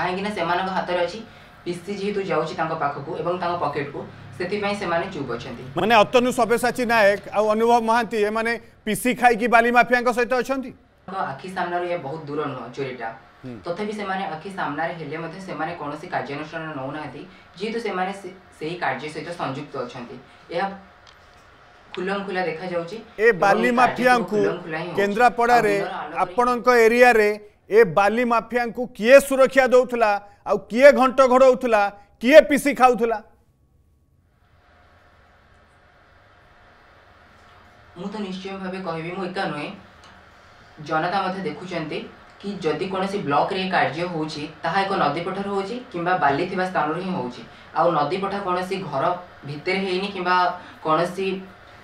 କାହିଁକିନା ସେମାନଙ୍କ ହାତରେ ଅଛି ପିସି ଯେହେତୁ ଯାଉଛି ତାଙ୍କ ପାଖକୁ ଏବଂ ତାଙ୍କ ପକେଟକୁ ସେଥିପାଇଁ ସେମାନେ ଚୁପ୍ ଅଛନ୍ତି ମାନେ ଅତନୁ ସବ୍ୟସାଚୀ ନାୟକ ଆଉ ଅନୁଭବ ମହାନ୍ତି ଏମାନେ ପିସି ଖାଇକି ବାଲି ମାଫିଆଙ୍କ ସହିତ ଅଛନ୍ତି ଆଖି ସାମ୍ନାରୁ ଏ ବହୁତ ଦୂର ନୁହଁ ଚୋରିଟା ତଥାପି ସେମାନେ ଆଖି ସାମ୍ନାରେ ହେଲେ ମଧ୍ୟ ସେମାନେ କୌଣସି କାର୍ଯ୍ୟାନୁଷ୍ଠାନ ନେଉନାହାନ୍ତି ଯେହେତୁ ସେମାନେ ସେହି କାର୍ଯ୍ୟ ସହିତ ସଂଯୁକ୍ତ ଅଛନ୍ତି ଏହା ଖୁଲମଖୁଲା ଦେଖାଯାଉଛି ଏ ବାଲି ମାଫିଆଙ୍କୁ କେନ୍ଦ୍ରାପଡ଼ାରେ ଆପଣଙ୍କ ଏରିଆରେ ए बाली मफिया को किए सुरक्षा दौला आ किए घंट घोड़ा किए पिसी खाऊला मुझे तो निश्चय भाव कह एक नुहे जनता मत देखुं कि जदि कौन ब्लक कार्य हो नदीपठर हो बा स्थान हो नदीपठा कौन घर भितर है कौन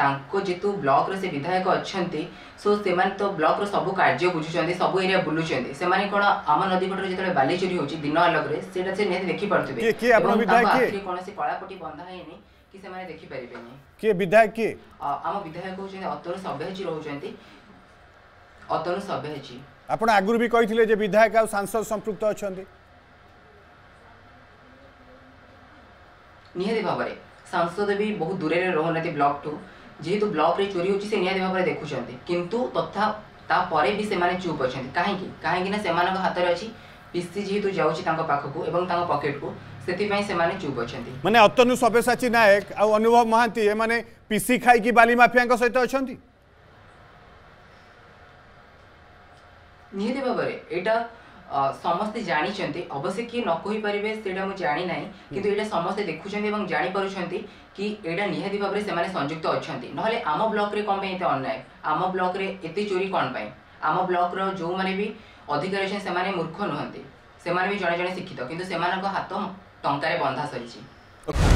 जेतु ब्लक्र से विधायक अच्छा सो से तो ब्लक्र सब कार्य बुझुच्च सब एरिया बुलूंज कौन आम नदी पटे जो बालीचुरी होती दिन अलग देखी पड़ते कौन से कलापटी बंधा है कि विधायक विधायक भी सांसद बहुत दूर रे रहनति टू যেহেতু ব্লকরে চোরি হচ্ছে সে নিহতি ভাবে দেখুম কিন্তু তথা তাপরে বি সে চুপ অনেক কাহি কাহি না সে হাতের অছি পিসি যেহেতু যাচ্ছে তাঁর পাখকু এবং তাঁর পকেটকু সেপাই সে চুপ অনেক মানে অতনু সব্যসাচী নায়ক আনুভব মহান্তি এমানে পিসি খাইকি বালি মাফিয়া সহিত অনেক নিহতি ভাবে এটা ସମସ୍ତେ ଜାଣିଛନ୍ତି ଅବଶ୍ୟ କିଏ ନ କହିପାରିବେ ସେଇଟା ମୁଁ ଜାଣିନାହିଁ କିନ୍ତୁ ଏଇଟା ସମସ୍ତେ ଦେଖୁଛନ୍ତି ଏବଂ ଜାଣିପାରୁଛନ୍ତି କି ଏଇଟା ନିହାତି ଭାବରେ ସେମାନେ ସଂଯୁକ୍ତ ଅଛନ୍ତି ନହେଲେ ଆମ ବ୍ଲକରେ କ'ଣ ପାଇଁ ଏତେ ଅନ୍ୟାୟ ଆମ ବ୍ଲକରେ ଏତେ ଚୋରି କ'ଣ ପାଇଁ ଆମ ବ୍ଲକର ଯେଉଁମାନେ ବି ଅଧିକାର ଅଛନ୍ତି ସେମାନେ ମୂର୍ଖ ନୁହନ୍ତି ସେମାନେ ବି ଜଣେ ଜଣେ ଶିକ୍ଷିତ କିନ୍ତୁ ସେମାନଙ୍କ ହାତ ଟଙ୍କାରେ ବନ୍ଧା ସରିଛି